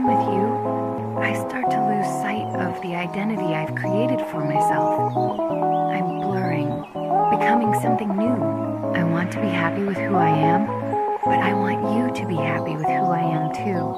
time with you, I start to lose sight of the identity I've created for myself. I'm blurring, becoming something new. I want to be happy with who I am, but I want you to be happy with who I am too.